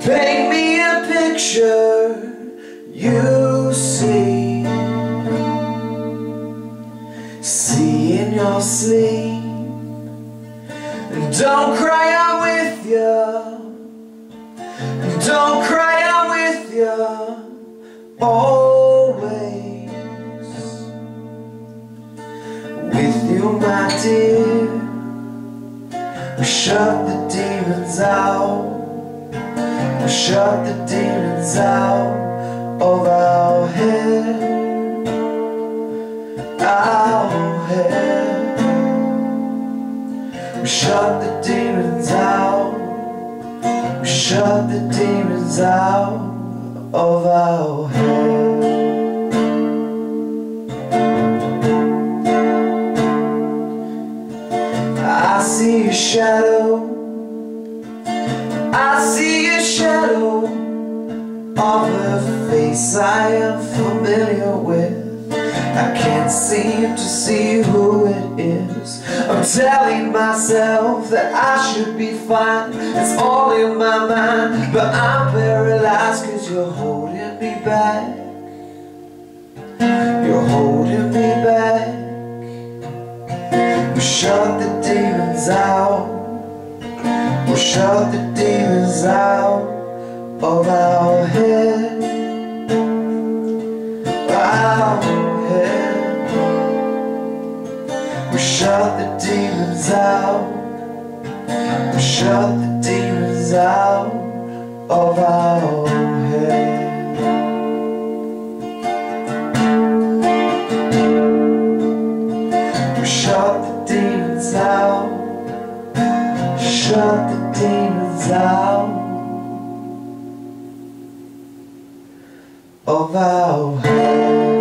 Paint me a picture you see. See in your sleep. And don't cry out with you And don't cry out with you Always. With you my dear We shut the demons out we shut the demons out of our head, our head. We shut the demons out, we shut the demons out of our head. See a shadow of a face I am familiar with. I can't seem to see who it is. I'm telling myself that I should be fine. It's all in my mind But I'm paralyzed cause you're holding me back. You're holding me back. We shut the demons out Shut the demons out of our head, our head. We shut the demons out. We shut the demons out of our head. Shut the demons out. Oh, of our